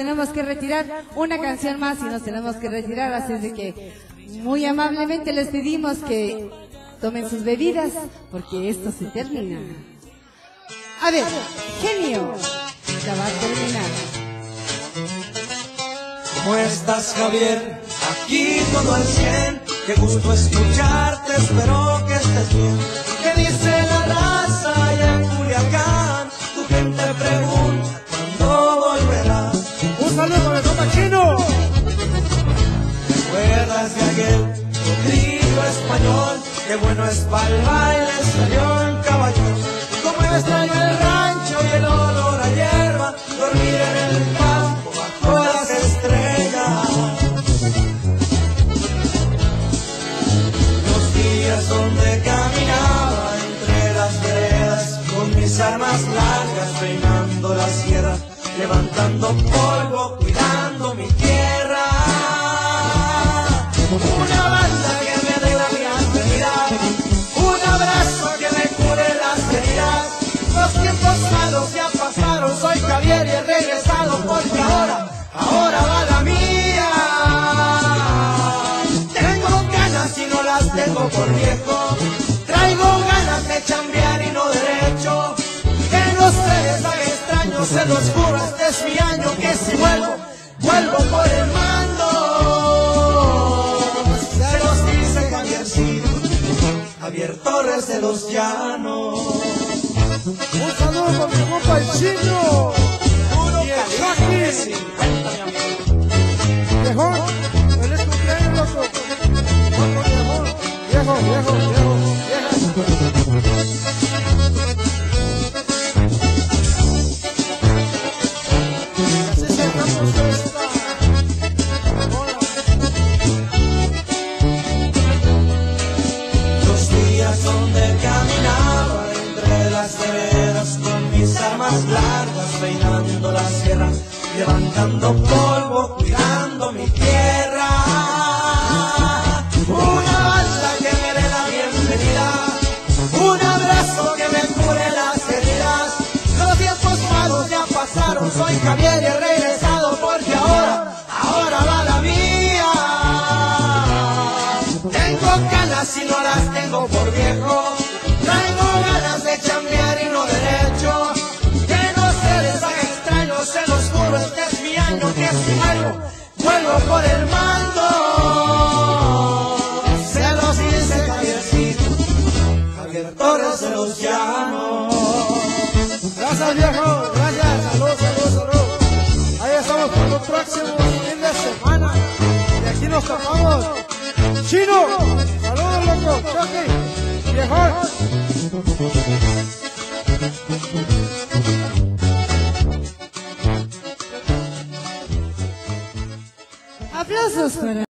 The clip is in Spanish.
tenemos que retirar. Una canción más y nos tenemos que retirar. Así de que muy amablemente les pedimos que tomen sus bebidas porque esto se termina. A ver, genio, ya va a terminar. ¿Cómo estás, Javier? Aquí todo al cien. Qué gusto escucharte, espero que estés bien. ¿Qué dice la raza compa chino. ¿Recuerdas de aquel trío español? Qué bueno es pa'l baile, salió en caballón. Como yo extraño el rancho y el olor a hierba, dormir en el campo bajo las estrellas. Los días donde caminaba entre las veredas con mis armas largas peinando la sierra, levantando polvo, cuidando mi tierra. Una banda que me dé la bienvenida, un abrazo que me cure las heridas. Los tiempos malos ya pasaron, soy Javier y regresado porque ahora, ahora va la mía. Tengo ganas y no las tengo por viejo. Extraño, se los este es mi año. Que si vuelvo, vuelvo por el mando. Se los dice Javiercito, Javier Torres de los Llanos. Un saludo con mi compa el chino. El Jackie. Viejón, feliz cumpleaños, loco. Loco, viejón. Viejo, viejo, viejo, con mis armas largas, peinando la sierra, levantando polvo, cuidando mi tierra. Una banda que me dé la bienvenida, un abrazo que me cure las heridas. Los tiempos malos ya pasaron, soy Javier y he regresado porque ahora, ahora va la mía. Tengo ganas y no las tengo por viejo. Traigo ganas de chambear De los Llanos. Gracias, viejo. Gracias. Salud, salud, salud. Ahí estamos por el próximo fin de semana. Y aquí nos topamos. Chino. Saludos, loco. Chucky. Viejón. Aplausos para